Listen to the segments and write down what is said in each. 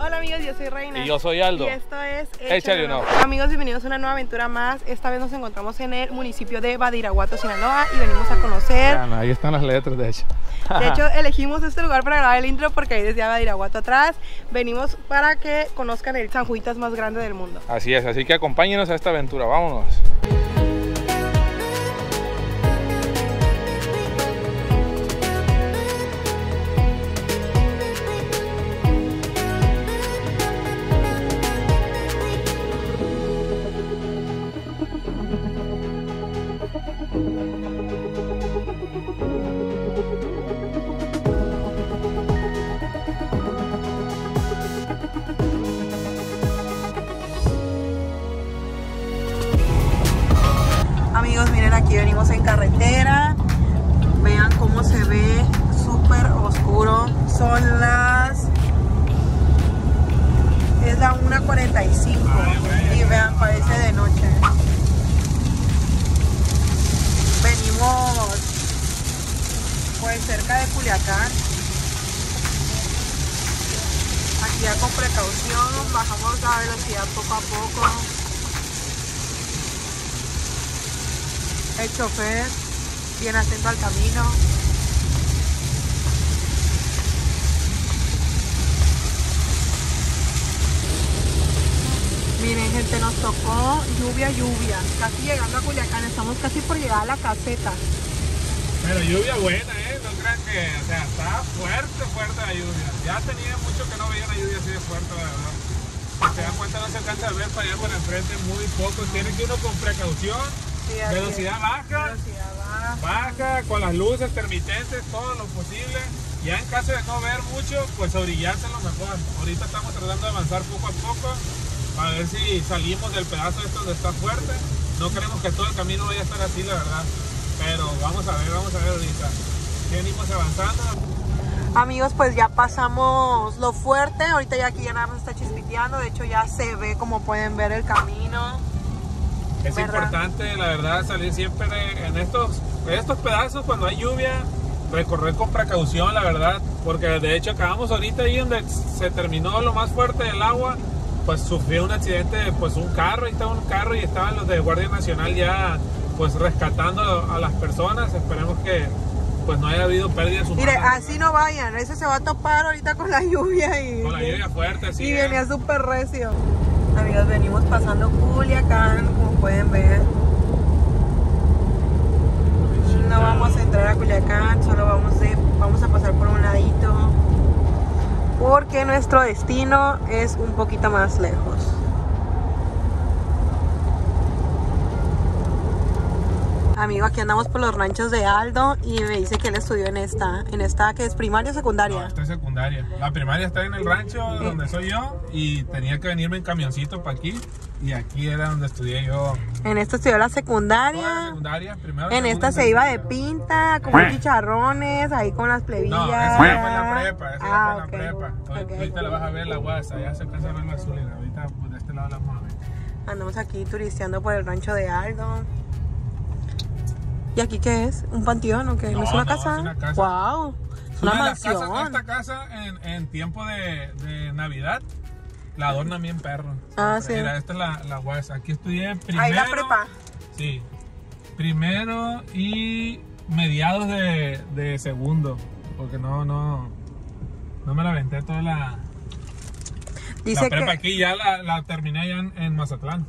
Hola amigos, yo soy Reina. Y yo soy Aldo. Y esto es Échale Uno. Amigos, bienvenidos a una nueva aventura más. Esta vez nos encontramos en el municipio de Badiraguato, Sinaloa y venimos a conocer. Vean, ahí están las letras, de hecho. De hecho, elegimos este lugar para grabar el intro porque ahí decía Badiraguato atrás. Venimos para que conozcan el San Juditas más grande del mundo. Así es, así que acompáñenos a esta aventura, vámonos. Carretera. Vean cómo se ve súper oscuro. Son las... Es la 1.45 y vean, parece de noche. Venimos pues cerca de Culiacán. Aquí ya con precaución, bajamos la velocidad poco a poco. El chofer bien atento al camino. Miren gente, nos tocó lluvia, lluvia. Casi llegando a Culiacán, estamos casi por llegar a la caseta. Pero lluvia buena, ¿eh? No crean que, o sea, está fuerte, fuerte la lluvia. Ya tenía mucho que no veía una lluvia así de fuerte, la verdad. Se dan cuenta, no se alcanza a ver para allá por enfrente muy poco. Tiene que uno con precaución, Velocidad baja, Velocidad baja. baja, con las luces intermitentes, todo lo posible. Ya en caso de no ver mucho, pues orillarse lo mejor. Ahorita estamos tratando de avanzar poco a poco para ver si salimos del pedazo este donde está fuerte. No queremos que todo el camino vaya a estar así, la verdad. Pero vamos a ver, vamos a ver ahorita. Venimos avanzando. Amigos, pues ya pasamos lo fuerte. Ahorita ya aquí ya nada más está chispiteando. De hecho, ya se ve como pueden ver el camino. Es ¿Verdad? importante, la verdad, salir siempre en estos, en estos pedazos cuando hay lluvia, recorrer con precaución, la verdad, porque de hecho acabamos ahorita ahí donde se terminó lo más fuerte del agua, pues sufrió un accidente, pues un carro, ahí estaba un carro y estaban los de Guardia Nacional ya pues rescatando a las personas, esperemos que pues no haya habido pérdidas humanas. Mire, así no vayan. Ese se va a topar ahorita con la lluvia y, Con la lluvia fuerte, así. y venía súper recio. Amigos, venimos pasando Culiacán, como pueden ver. No vamos a entrar a Culiacán, solo vamos, de, vamos a pasar por un ladito. Porque nuestro destino es un poquito más lejos. Amigo, aquí andamos por los ranchos de Aldo y me dice que él estudió en esta, en esta que es primaria o No, secundaria. esta es secundaria. La primaria está en el rancho donde soy yo y tenía que venirme en camioncito para aquí y aquí era donde estudié yo. En esta estudió la Toda la secundaria. secundaria, primero. En segundo esta se iba de pinta, con chicharrones, ahí con las plebillas. No, esa fue la prepa, esa Ah, fue en ok. la prepa. Ahorita, Ok. ahorita la vas a ver la guasa, ya se alcanza a ver la azul y ahorita pues, de este lado la vamos a ver. Andamos aquí turisteando por el rancho de Aldo. ¿Y aquí qué es? ¿Un panteón o qué? ¿No, No, es una no, casa? es una casa. ¡Wow! Es una, casas- mansión. esta casa en, en tiempo de, de Navidad la adornan bien perro. Ah, sí. Mira, esta es la, la guasa. Aquí estudié primero. Ahí la prepa. Sí. Primero y mediados de, de segundo. Porque no, no. No me la aventé toda la, Dice la prepa que, aquí. Ya la, la terminé en, en Mazatlán.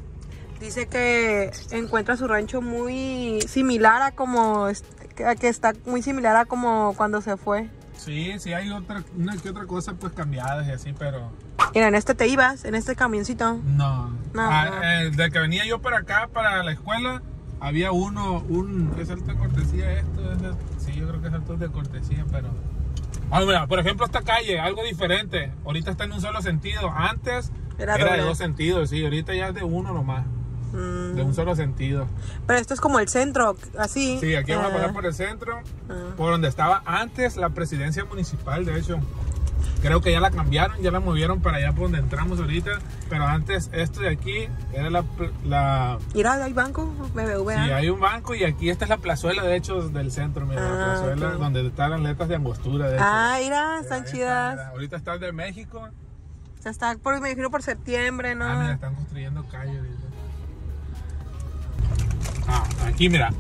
Dice que encuentra su rancho muy similar a como... que está muy similar a como cuando se fue. Sí, sí hay otra, una que otra cosa pues cambiadas y así, pero Mira, en este te ibas, en este camioncito. no. No, Ah, no. eh, de que venía yo para acá, para la escuela, había uno, un, ¿qué salto de cortesía esto? Es de- sí, yo creo que es salto de cortesía, pero... Ah, mira, por ejemplo, esta calle, algo diferente. Ahorita está en un solo sentido. Antes Era era, de dos sentidos, sí. Ahorita ya es de uno nomás. Mm, De un solo sentido. Pero esto es como el centro, así. Sí, aquí vamos a Ah, pasar por el centro, ah. por donde estaba antes la presidencia municipal, de hecho. Creo que ya la cambiaron, ya la movieron para allá por donde entramos ahorita. Pero antes, esto de aquí era la. la Mira, hay banco, BBVA. sí, hay un banco y aquí esta es la plazuela, de hecho, del centro. Mira, la Ah, plazuela ok. donde están las letras de angostura. De hecho. Ah, mira, están está, chidas. Ahorita está el de México. Ya está, por, me imagino por septiembre, ¿no? Ah, mira, están construyendo calle. dice. Ah, aquí mira.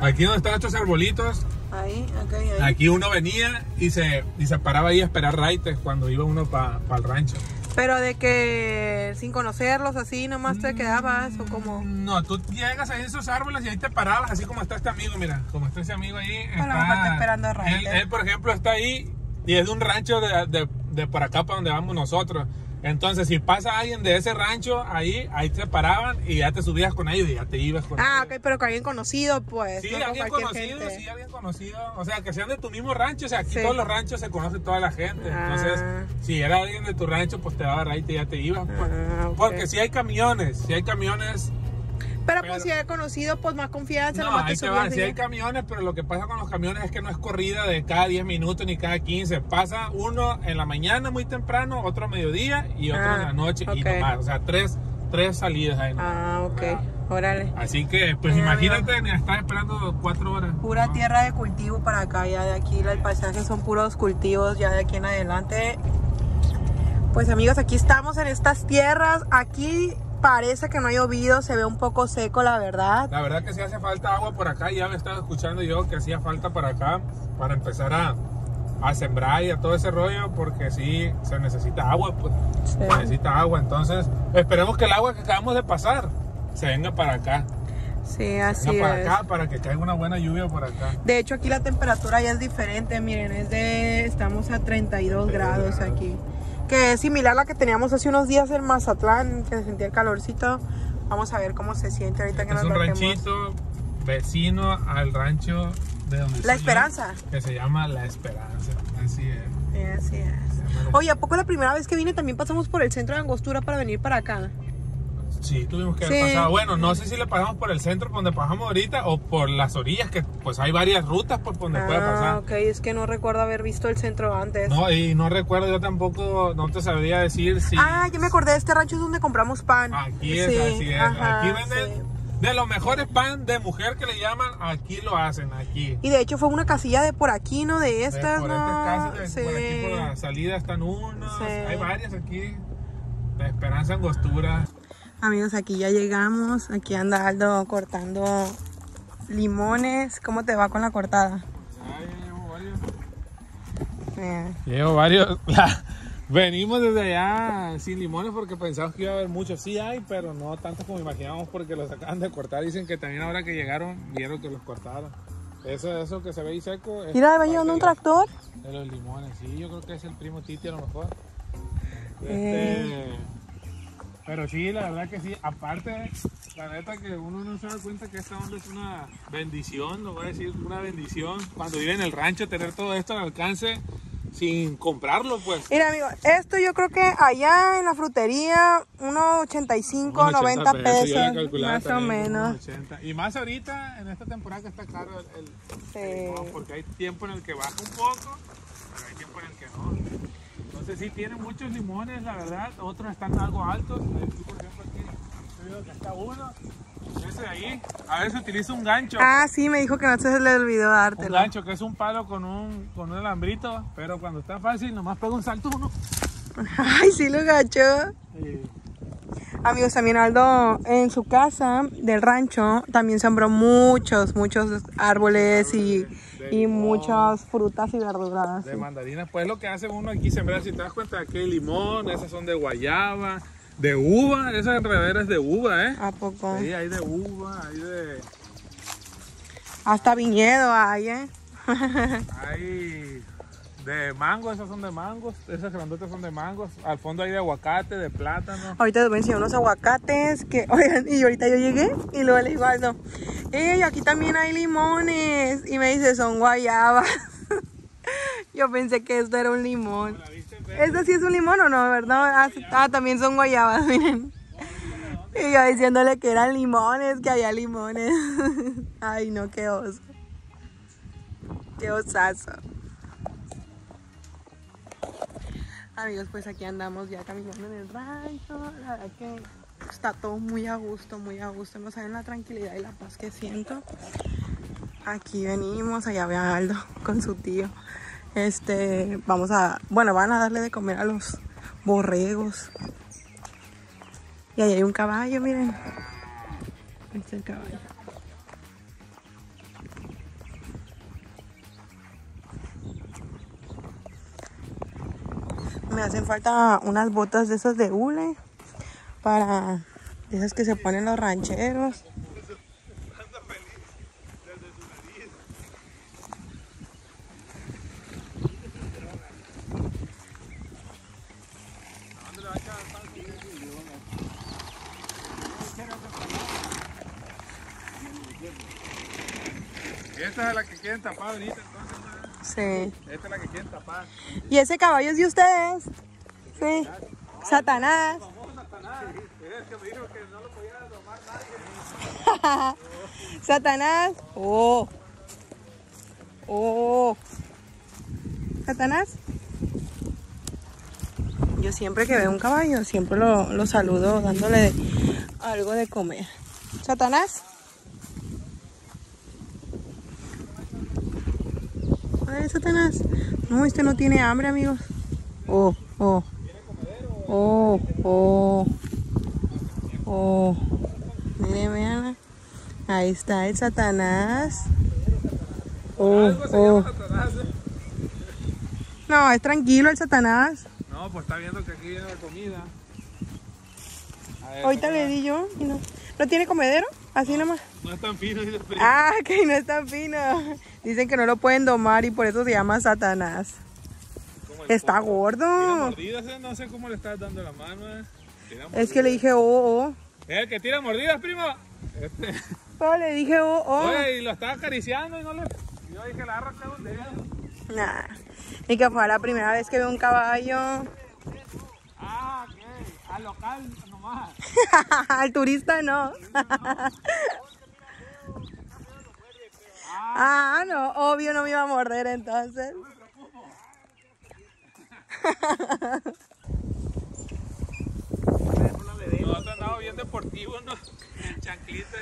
Aquí donde están estos arbolitos, Ahí, acá y ahí. aquí uno venía y se, y se paraba ahí a esperar raites cuando iba uno para el rancho. Pero de que sin conocerlos así nomás te quedabas o como... No, tú llegas ahí en esos árboles y ahí te parabas, así como está este amigo, mira, como está ese amigo ahí. A está esperando a él, él, por ejemplo, está ahí y es de un rancho de, de, de por acá para donde vamos nosotros. Entonces, si pasa alguien de ese rancho, ahí, ahí te paraban y ya te subías con ellos y ya te ibas con Ah, ellos. ok, pero con alguien conocido, pues. Sí, no alguien conocido, gente. sí, alguien conocido. O sea, que sean de tu mismo rancho. O sea, aquí Sí. todos los ranchos se conoce toda la gente. Ah. Entonces, si era alguien de tu rancho, pues te daba raite y ya te ibas. pues. Ah. Porque si hay camiones, si hay camiones, Pero, pero- pues si he conocido, pues más confianza, no, nomás ahí te va, ya. hay camiones, pero lo que pasa con los camiones es que no es corrida de cada 10 minutos ni cada 15. Pasa uno en la mañana muy temprano, otro a mediodía y otro Ah, en la noche y ok. no más. O sea, tres, tres salidas ahí. nomás. Ah, ok. Ah, Órale. Así que, pues Mira, imagínate, ni estar esperando cuatro horas. Pura No. tierra de cultivo para acá, ya de aquí el paisaje son puros cultivos, ya de aquí en adelante. Pues amigos, aquí estamos en estas tierras. Aquí parece que no ha llovido, se ve un poco seco, la verdad. La verdad que sí hace falta agua por acá. Ya me estaba escuchando yo que hacía falta para acá para empezar a, a sembrar y a todo ese rollo porque sí se necesita agua. Pues. Sí. Se necesita agua. Entonces esperemos que el agua que acabamos de pasar se venga para acá. Sí, así venga para es. acá para que caiga una buena lluvia por acá. De hecho, aquí la temperatura ya es diferente. Miren, es de. Estamos a 32 grados aquí. Que es similar a la que teníamos hace unos días en Mazatlán, que se sentía el calorcito. Vamos a ver cómo se siente ahorita que es nos un bajemos. ranchito vecino al rancho de donde La soy yo, Esperanza. que se llama La Esperanza. Así es. Sí, así es. Oye, ¿a poco la primera vez que vine también pasamos por el centro de Angostura para venir para acá? Sí, tuvimos que haber Sí. pasado. Bueno, no sé si le pasamos por el centro por donde pasamos ahorita o por las orillas, que pues hay varias rutas por donde puede ah, pasar. ok, es que no recuerdo haber visto el centro antes. No, y no recuerdo, yo tampoco, no te sabría decir si... Ah, ya me acordé, de este rancho es donde compramos pan. Aquí es, Sí, así es. ajá, aquí venden sí. de los mejores pan de mujer que le llaman, aquí lo hacen, aquí. Y de hecho fue una casilla de por aquí, ¿no? De estas, por ¿no? estas casas, de- por aquí Sí. por la salida están unos, Sí. hay varias aquí. La Esperanza Angostura. Amigos, aquí ya llegamos. Aquí anda Aldo cortando limones. ¿Cómo te va con la cortada? Ay, llevo varios. Llevo varios. venimos desde allá sin limones porque pensamos que iba a haber muchos. Sí hay, pero no tantos como imaginábamos porque los acaban de cortar. Dicen que también ahora que llegaron vieron que los cortaron. Eso, eso que se ve ahí seco. es Mira, va llevando un tractor. De los limones, sí, yo creo que es el primo Titi a lo mejor. Eh. Pero sí, la verdad que sí. Aparte, la neta que uno no se da cuenta que esta onda es una bendición, lo voy a decir, una bendición. Cuando vive en el rancho, tener todo esto al alcance sin comprarlo, pues. Mira, amigo, esto yo creo que allá en la frutería, unos 85, Unos 90 80 pesos, pesos, más o menos. unos 80. Y más ahorita, en esta temporada que está caro el, el- Sí. el porque hay tiempo en el que baja un poco, pero hay tiempo en el que no. Entonces sí tiene muchos limones, la verdad. Otros están algo altos. Aquí, por ejemplo, aquí yo veo que está uno. Ese de ahí. A veces utiliza un gancho. Ah, sí, me dijo que no se le olvidó un dártelo. gancho que es un palo con un, con un alambrito. Pero cuando está fácil, nomás pega un salto uno. Ay, sí lo gacho. Y- Amigos, también Aldo en su casa del rancho también sembró muchos, muchos árboles y, y muchas frutas y verduras. De mandarinas, pues lo que hace uno aquí sembrar, si te das cuenta, aquí hay limón, esas son de guayaba, de uva, esas enredaderas de uva, ¿eh? ¿A poco? Sí, hay de uva, hay de... Hasta viñedo hay, ¿eh? hay de mango, esas son de mangos, esas grandotas son de mangos, al fondo hay de aguacate, de plátano. Ahorita les voy a enseñar unos aguacates que, oigan, y ahorita yo llegué y luego le digo a Aldo, ¡Ey, aquí también hay limones! Y me dice, son guayabas. yo pensé que esto era un limón. ¿Este sí es un limón o no, verdad? Ah, ah, también son guayabas, miren. Y yo diciéndole que eran limones, que había limones. Ay, no, qué oso. Qué osazo. Amigos, pues aquí andamos ya caminando en el rancho. La verdad que está todo muy a gusto, muy a gusto. No saben la tranquilidad y la paz que siento. Aquí venimos, allá ve a Aldo con su tío. Este, vamos a, bueno, van a darle de comer a los, borregos. Y ahí hay un caballo, miren. Ahí está el caballo. Me hacen falta unas botas de esas de hule para esas que se ponen los rancheros. Esta es la que quieren tapar ahorita, entonces. Sí. Esta es la que quieren tapar. ¿Y ese caballo es de ustedes? Sí. Satanás. Satanás. Oh. Oh. Satanás. Yo siempre que veo un caballo, siempre lo, lo saludo dándole algo de comer. Satanás. Ay, Satanás. No, este no tiene hambre, amigos. Oh, oh. Oh, oh. Oh. Miren, vean. Ahí está el Satanás. Oh, oh. ¿eh? No, es tranquilo el Satanás. No, pues está viendo que aquí viene la comida. Ver, Ahorita ¿cómo le di yo y no. ¿No tiene comedero? Así nomás. No es tan fino. Ah, que no es tan fino. Dicen que no lo pueden domar y por eso se llama Satanás. Está gordo. mordidas, ¿eh? no sé cómo le estás dando la mano. ¿eh? Es que le dije oh, oh. ¿Es el que tira mordidas, primo? Este. Pero le dije oh, oh. Oye, y lo estaba acariciando y no le. Yo dije, le arranca un dedo. Nah. Ni que fuera la primera vez que veo un caballo. Ah, ok. Al local nomás. Al turista no. ah, no, obvio no me iba a morder entonces. Nosotros andamos bien deportivos, ¿no? En chanclita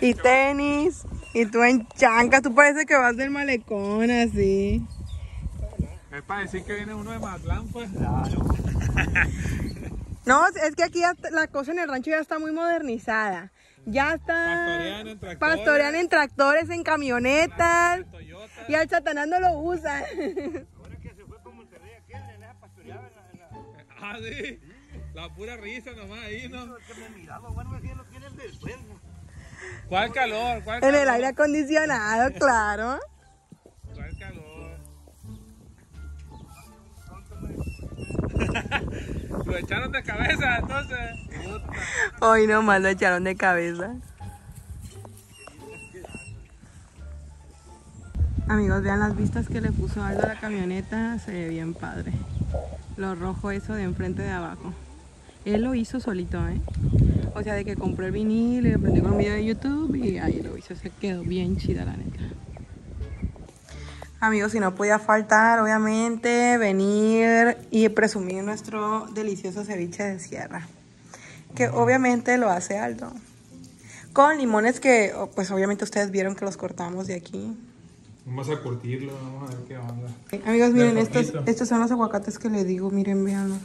y. Y tenis. Y tú en chancas, tú parece que vas del malecón así. Es para decir que viene uno de Mazatlán, pues. No, es que aquí la cosa en el rancho ya está muy modernizada. Ya está. Pastorean en tractores. Pastorean en tractores, en camionetas. Toyota. Y al Satanás no lo usa. Ah, sí. La pura risa nomás ahí, ¿no? ¿Cuál calor? ¿Cuál En calor? el aire acondicionado, claro. ¿Cuál calor? Lo echaron de cabeza, entonces. Hoy nomás lo echaron de cabeza. Amigos, vean las vistas que le puso Aldo a la camioneta. Se ve bien padre. Lo rojo eso de enfrente de abajo. Él lo hizo solito, ¿eh? O sea, de que compró el vinil le prendió con un video de YouTube y ahí lo hizo. Se quedó bien chida, la neta. Amigos, si no podía faltar, obviamente, venir y presumir nuestro delicioso ceviche de sierra. Que obviamente lo hace Aldo. Con limones que, oh, pues obviamente ustedes vieron que los cortamos de aquí. Vamos a curtirlo, vamos a ver qué onda. Amigos, miren, estos, estos son los aguacates que les digo, miren, véanlos.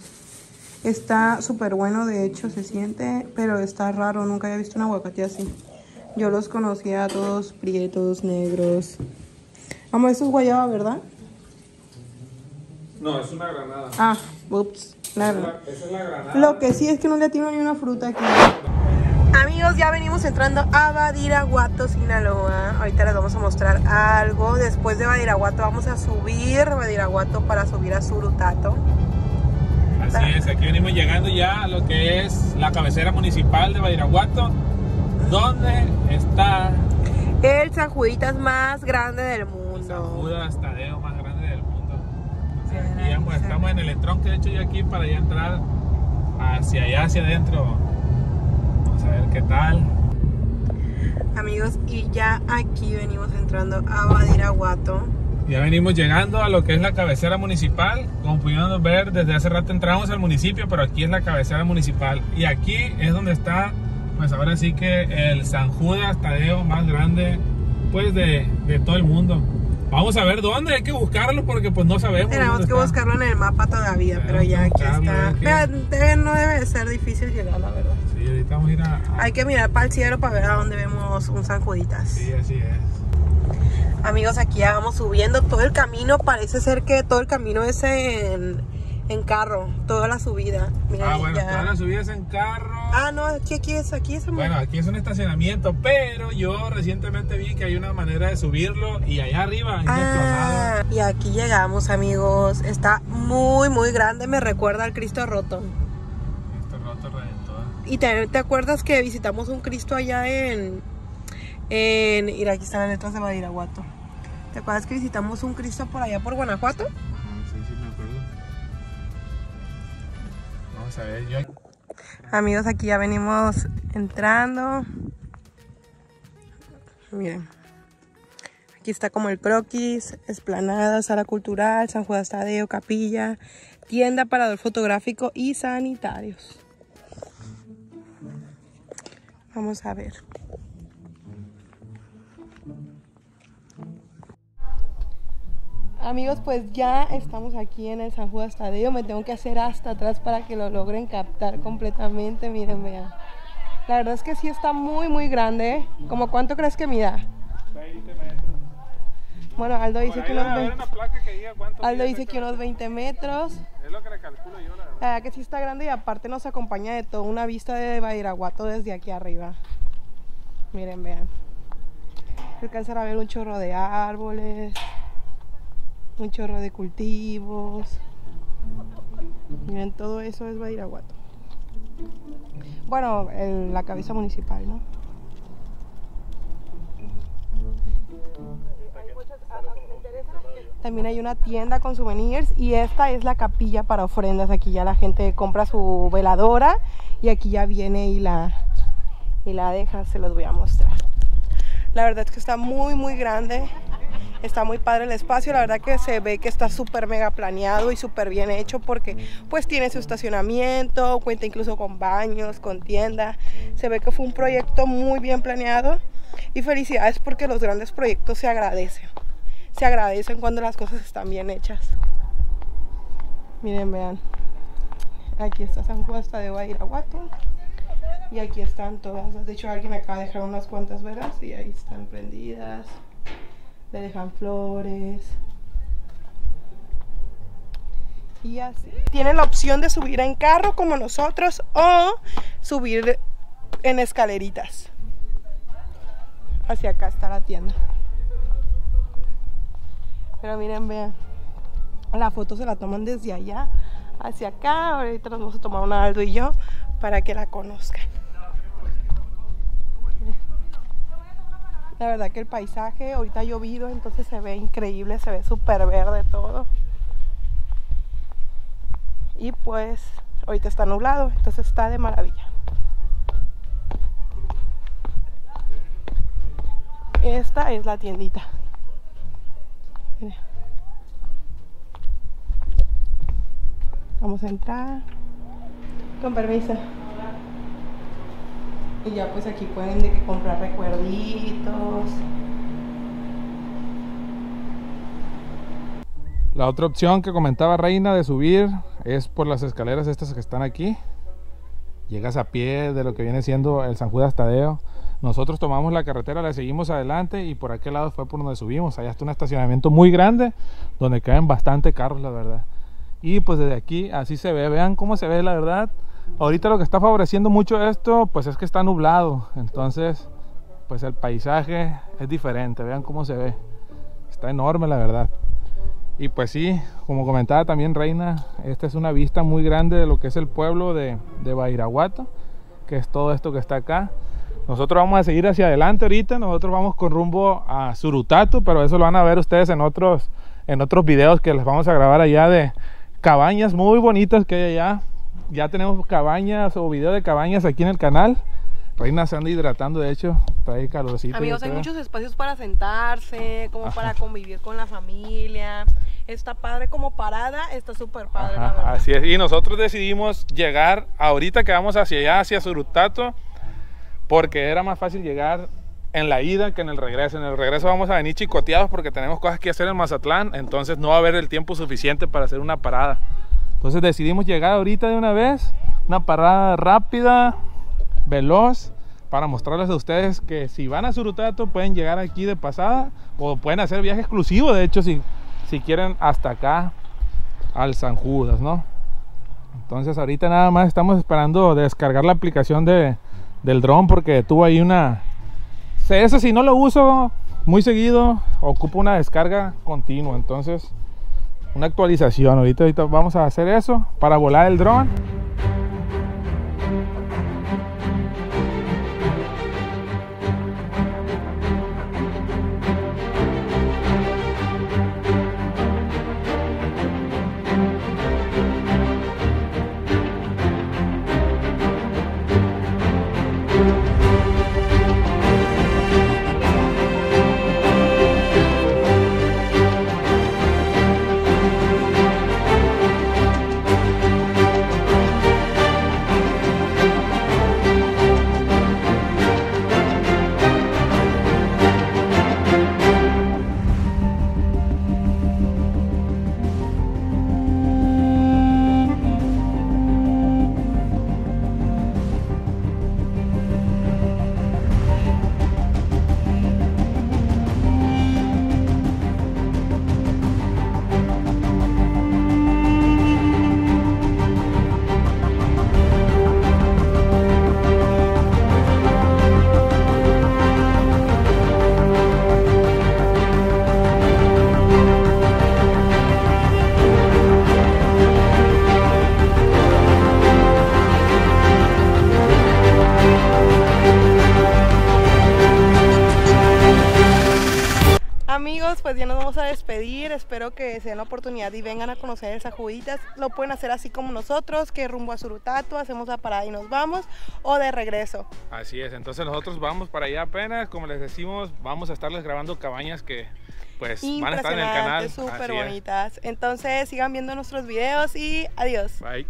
Está súper bueno, de hecho, se siente, pero está raro, nunca había visto un aguacate así. Yo los conocía todos prietos, negros. Vamos, esto es guayaba, ¿verdad? No, es una granada. Ah, ups, la Esa es verdad. la- esa es la granada. Lo que sí es que no le atino ni una fruta aquí. Amigos, ya venimos entrando a Badiraguato, Sinaloa. Ahorita les vamos a mostrar algo. Después de Badiraguato vamos a subir Badiraguato para subir a Surutato. Así es, aquí venimos llegando ya a lo que es la cabecera municipal de Badiraguato, donde está El San Juditas más grande del el San mundo. Judas Tadeo más grande del mundo. Ya, pues, estamos en el entronque, de hecho, ya aquí para ya entrar hacia allá, hacia adentro. Vamos a ver qué tal. Amigos, y ya aquí venimos entrando a Badiraguato. Ya venimos llegando a lo que es la cabecera municipal. Como pudieron ver, desde hace rato entramos al municipio, pero aquí es la cabecera municipal. Y aquí es donde está, pues ahora sí que el San Judas Tadeo más grande, pues de, de todo el mundo. Vamos a ver dónde, hay que buscarlo porque pues no sabemos. Tenemos que está. buscarlo en el mapa todavía, pero ya aquí está. que- debe- no debe de ser difícil llegar, la verdad. Sí, ahorita vamos a ir a... a- Hay que mirar para el cielo para ver a dónde vemos un San Juditas. Sí, así es. Amigos, aquí ya vamos subiendo todo el camino. Parece ser que todo el camino es en, en carro, toda la subida. Ah, bueno, ya. todas las subidas en carro. Ah, no, aquí, aquí es, aquí es. Bueno, aquí es un estacionamiento, pero yo recientemente vi que hay una manera de subirlo y allá arriba, Ah, y aquí llegamos, amigos. Está muy, muy grande. Me recuerda al Cristo roto. Este roto redentor. Y te, ¿te acuerdas que visitamos un Cristo allá en. en mira, aquí están las letras de Badiraguato. ¿Te acuerdas que visitamos un Cristo por allá por Guanajuato? Amigos, aquí ya venimos entrando. Miren. Aquí está como el croquis, esplanada, sala cultural, San Juan Tadeo, capilla, tienda, parador fotográfico y sanitarios. Vamos a ver. Amigos, pues ya estamos aquí en el San Judas Tadeo. Me tengo que hacer hasta atrás para que lo logren captar completamente. Miren, vean. La verdad es que sí está muy, muy grande. ¿Cómo cuánto crees que mida? 20 metros. Bueno, Aldo dice Por que unos debe haber 20, una placa que diga cuánto Aldo dice que unos 20 metros. Es lo que le calculo yo, la verdad. La verdad que sí está grande y aparte nos acompaña de toda una vista de Badiraguato desde aquí arriba. Miren, vean. Se alcanzan a ver un chorro de árboles, un chorro de cultivos. Miren, todo eso es Badiraguato. Bueno, la cabeza municipal, ¿no? También hay una tienda con souvenirs y esta es la capilla para ofrendas. Aquí ya la gente compra su veladora y aquí ya viene y la, y la deja. Se los voy a mostrar. La verdad es que está muy, muy grande. Está muy padre el espacio. La verdad que se ve que está súper mega planeado y súper bien hecho porque pues tiene su estacionamiento, cuenta incluso con baños, con tienda. Se ve que fue un proyecto muy bien planeado y felicidades porque los grandes proyectos se agradecen se agradecen cuando las cosas están bien hechas. Miren, vean. Aquí está San Juan hasta de Badiraguato. Y aquí están todas. De hecho, alguien acaba de dejar unas cuantas velas y ahí están prendidas. Le dejan flores. Y así. Tienen la opción de subir en carro como nosotros o subir en escaleritas. Hacia acá está la tienda. Pero miren, vean. La foto se la toman desde allá hacia acá. Ahorita nos vamos a tomar una Aldo y yo para que la conozcan. La verdad que el paisaje ahorita ha llovido, entonces se ve increíble, se ve súper verde todo. Y pues ahorita está nublado, entonces está de maravilla. Esta es la tiendita. Mire. Vamos a entrar. Con permiso. Y ya pues aquí pueden de que comprar recuerditos. La otra opción que comentaba Reina de subir es por las escaleras estas que están aquí. Llegas a pie de lo que viene siendo el San Judas Tadeo. Nosotros tomamos la carretera, la seguimos adelante y por aquel lado fue por donde subimos. Allá está un estacionamiento muy grande donde caen bastante carros, la verdad. Y pues desde aquí así se ve. Vean cómo se ve, la verdad. Ahorita lo que está favoreciendo mucho esto, pues es que está nublado. Entonces, pues el paisaje es diferente. Vean cómo se ve. Está enorme, la verdad. Y pues sí, como comentaba también Reina, esta es una vista muy grande de lo que es el pueblo de, de Bairaguato, que es todo esto que está acá. Nosotros vamos a seguir hacia adelante ahorita, nosotros vamos con rumbo a Surutato, pero eso lo van a ver ustedes en otros, en otros videos que les vamos a grabar allá de cabañas muy bonitas que hay allá. Ya tenemos cabañas o videos de cabañas aquí en el canal. Reina se anda hidratando, de hecho, trae calorcito. Amigos, hay muchos espacios para sentarse, como para convivir con la familia. Está padre como parada, está súper padre, la verdad. así es. Y nosotros decidimos llegar ahorita que vamos hacia allá, hacia Surutato, porque era más fácil llegar en la ida que en el regreso. En el regreso vamos a venir chicoteados porque tenemos cosas que hacer en Mazatlán, entonces no va a haber el tiempo suficiente para hacer una parada. Entonces decidimos llegar ahorita de una vez, una parada rápida, veloz, para mostrarles a ustedes que si van a Surutato pueden llegar aquí de pasada o pueden hacer viaje exclusivo, de hecho, si, si quieren hasta acá al San Judas, ¿no? Entonces ahorita nada más estamos esperando descargar la aplicación de, del dron porque tuvo ahí una... Eso si no lo uso muy seguido, ocupa una descarga continua, entonces una actualización. Ahorita, ahorita vamos a hacer eso para volar el dron. Amigos, pues ya nos vamos a despedir. Espero que se den la oportunidad y vengan a conocer esas juditas. Lo pueden hacer así como nosotros, que rumbo a Surutato, hacemos la parada y nos vamos, o de regreso. Así es, entonces nosotros vamos para allá apenas, como les decimos, vamos a estarles grabando cabañas que pues van a estar en el canal. súper bonitas. Entonces sigan viendo nuestros videos y adiós. Bye.